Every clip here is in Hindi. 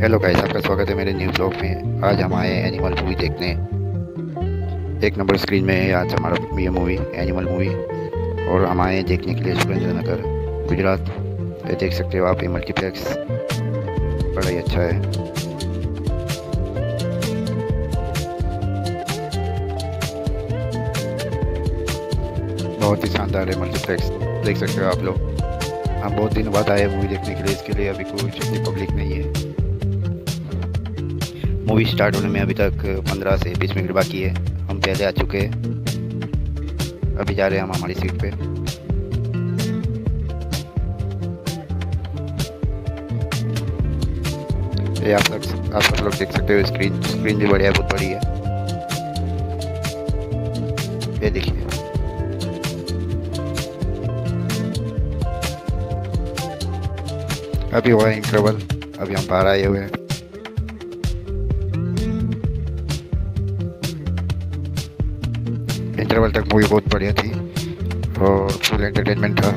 हेलो गाइस आपका स्वागत है मेरे न्यू ब्लॉग में। आज हम आए एनिमल मूवी देखने। एक नंबर स्क्रीन में है आज हमारा ये मूवी एनिमल मूवी और हम आए देखने के लिए सुरेंद्र नगर गुजरात। ये देख सकते हो आप, ये मल्टीप्लेक्स बड़ा ही अच्छा है। बहुत ही शानदार है मल्टीप्लेक्स देख सकते हो आप लोग। हम बहुत दिन बाद आए मूवी देखने के लिए, इसके लिए अभी कोई पब्लिक नहीं है। मूवी स्टार्ट होने में अभी तक 15 से 20 मिनट बाकी है। हम पहले आ चुके हैं। अभी जा रहे हैं हम हमारी सीट पे। ये आप सब आप सब लोग देख सकते हो स्क्रीन स्क्रीन भी बढ़िया, बहुत बड़ी है। ये देखिए। अभी हुआ है इंटरवल अभी हम बाहर आए हुए हैं। इंटरवल तक मूवी बहुत बढ़िया थी और फुल एंटरटेनमेंट था।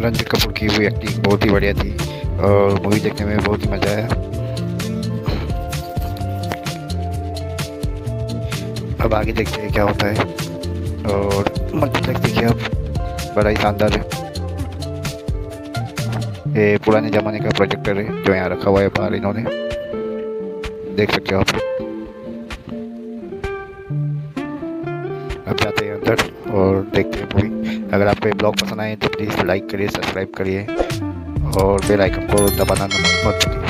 रणजीत कपूर की हुई एक्टिंग बहुत ही बढ़िया थी और मूवी देखने में बहुत ही मज़ा आया। अब आगे देखते हैं क्या होता है और मल्टीप्लेक्स देखिए अब बड़ा ही शानदार है। ये पुराने ज़माने का प्रोजेक्टर है जो यहाँ रखा हुआ है बाहर इन्होंने। देख सकते हो आप। अब जाते हैं अंदर और देखते हैं मूवी अगर आपको ये ब्लॉग पसंद आए तो प्लीज़ लाइक करिए सब्सक्राइब करिए और बेल आइकन को दबाना मत भूलिए।